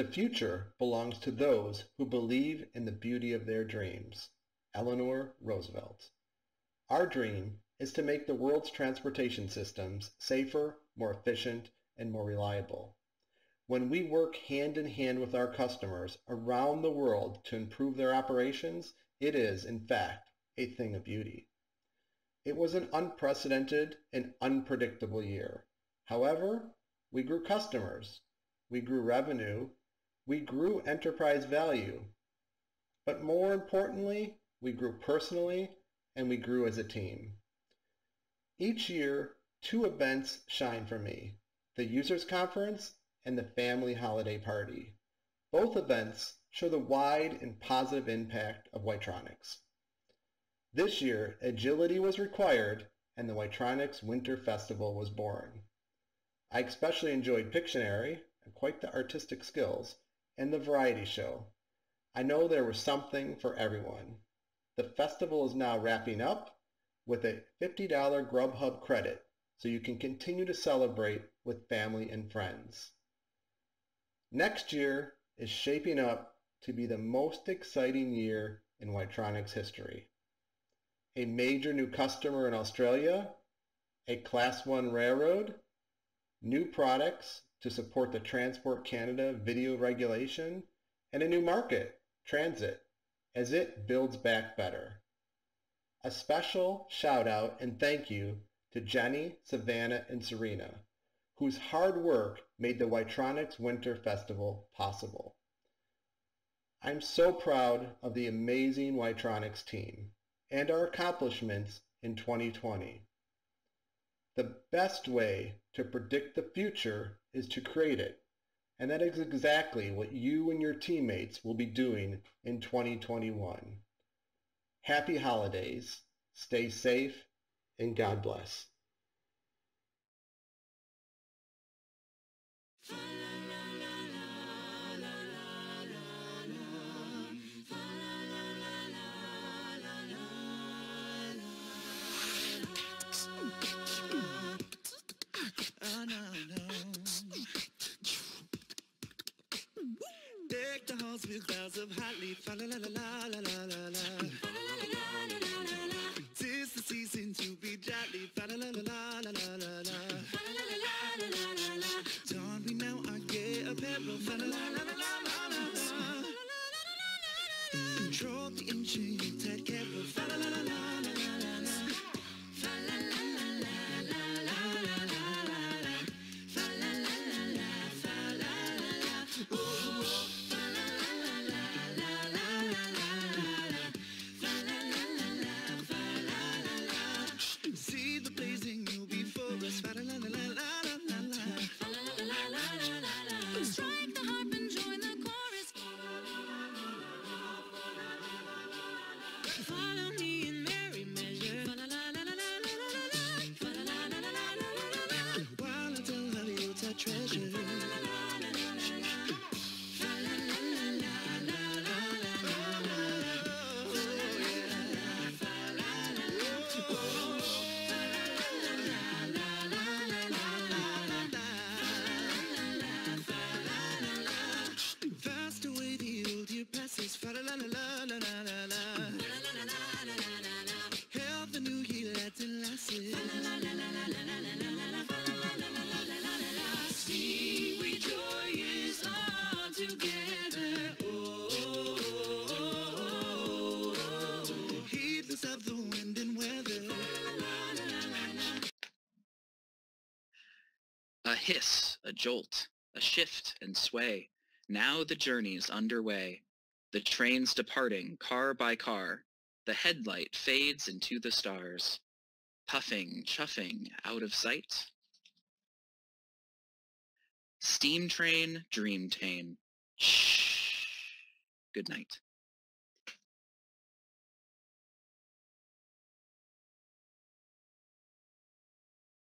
The future belongs to those who believe in the beauty of their dreams. Eleanor Roosevelt. Our dream is to make the world's transportation systems safer, more efficient, and more reliable. When we work hand in hand with our customers around the world to improve their operations, it is, in fact, a thing of beauty. It was an unprecedented and unpredictable year. However, we grew customers, we grew revenue, we grew enterprise value, but more importantly, we grew personally and we grew as a team. Each year, two events shine for me, the Users Conference and the Family Holiday Party. Both events show the wide and positive impact of Wi-Tronix. This year, agility was required and the Wi-Tronix Winter Festival was born. I especially enjoyed Pictionary, and quite the artistic skills, and the variety show. I know there was something for everyone. The festival is now wrapping up with a $50 Grubhub credit so you can continue to celebrate with family and friends. Next year is shaping up to be the most exciting year in Wi-Tronix history. A major new customer in Australia, a Class 1 railroad, new products to support the Transport Canada video regulation, and a new market, transit, as it builds back better. A special shout out and thank you to Jenny, Savannah, and Serena, whose hard work made the Wi-Tronix Winter Festival possible. I'm so proud of the amazing Wi-Tronix team and our accomplishments in 2020. The best way to predict the future is to create it. And that is exactly what you and your teammates will be doing in 2021. Happy holidays, stay safe, and God bless. Clouds of hot leaf. La la la la Follow me. A hiss, a jolt, a shift and sway. Now the journey's underway. The train's departing car by car. The headlight fades into the stars. Puffing, chuffing, out of sight. Steam train, dream train. Shh. Good night.